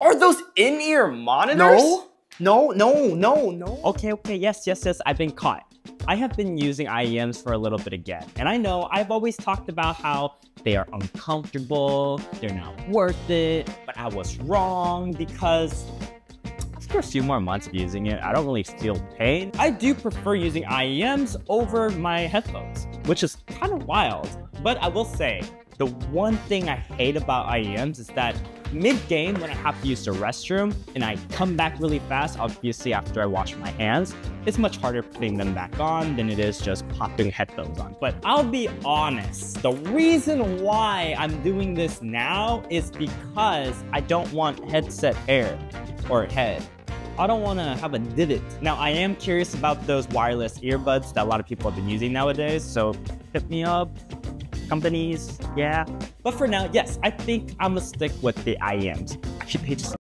Are those in-ear monitors? No, no, no, no, no. Okay, okay, yes, yes, yes, I've been caught. I have been using IEMs for a little bit again, and I know I've always talked about how they are uncomfortable, they're not worth it, but I was wrong because after a few more months of using it, I don't really feel pain. I do prefer using IEMs over my headphones, which is kind of wild. But I will say, the one thing I hate about IEMs is that mid-game when I have to use the restroom and I come back really fast, obviously after I wash my hands, it's much harder putting them back on than it is just popping headphones on. But I'll be honest, the reason why I'm doing this now is because I don't want headset hair or head. I don't want to have a divot. Now, I am curious about those wireless earbuds that a lot of people have been using nowadays, so hit me up companies, yeah. But for now, yes, I think I'm gonna stick with the IEMs. Actually, pages